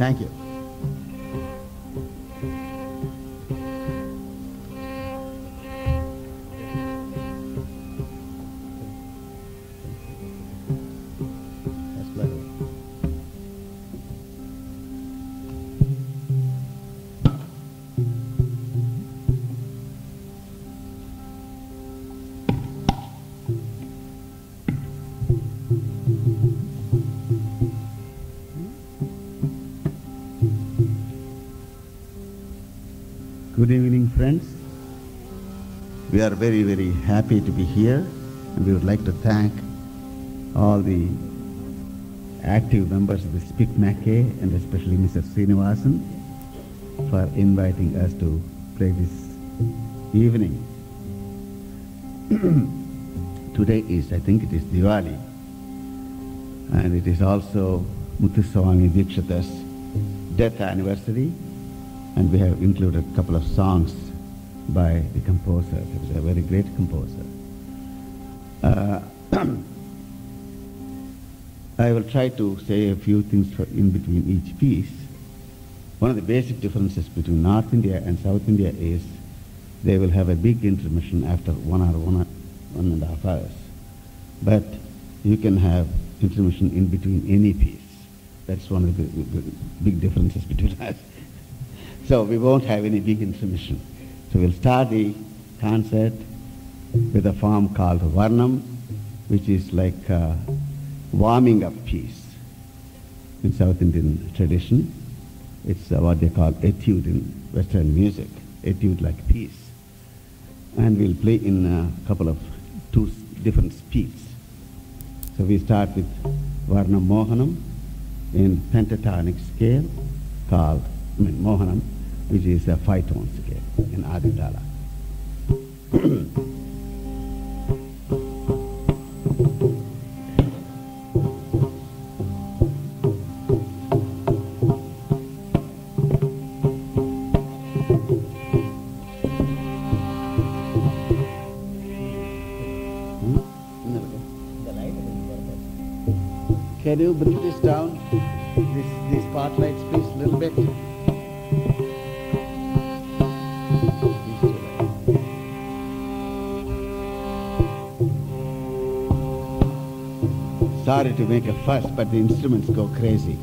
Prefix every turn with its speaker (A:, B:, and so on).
A: Thank you. Good evening, friends. We are very, very happy to be here, and we would like to thank all the active members of the SPIC MACAY and especially Mr. Srinivasan for inviting us to play this evening. Today is, I think it is Diwali, and it is also Muthuswami Dikshitar's death anniversary, and we have included a couple of songs by the composer. He was a very great composer. Uh, I will try to say a few things in between each piece. One of the basic differences between North India and South India is they will have a big intermission after one or one, one and a half hours. But you can have intermission in between any piece. That's one of the big differences between us. So we won't have any big intermission. So we'll start the concert with a form called Varnam, which is like a warming up piece in South Indian tradition. It's uh, what they call etude in Western music, etude like piece. And we'll play in a couple of two different speeds. So we start with Varnam Mohanam in pentatonic scale called, I mean, Mohanam, which is a five-tone scale in Aditala. Can you bring this down, this, these spotlights, please, a little bit? Sorry to make a fuss, but the instruments go crazy.